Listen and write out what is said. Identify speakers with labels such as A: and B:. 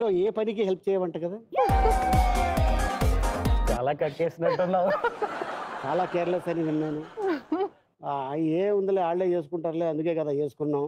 A: ఏ పనికి హెల్ప్ చేయమంట కదా?
B: చాలా కట్టేసినట్టున్నావు
A: చాలా కేర్లెస్ అని విన్నాను. ఏ ఉందిలే వాళ్ళే చేసుకుంటారులే అందుకే కదా చేసుకున్నాం.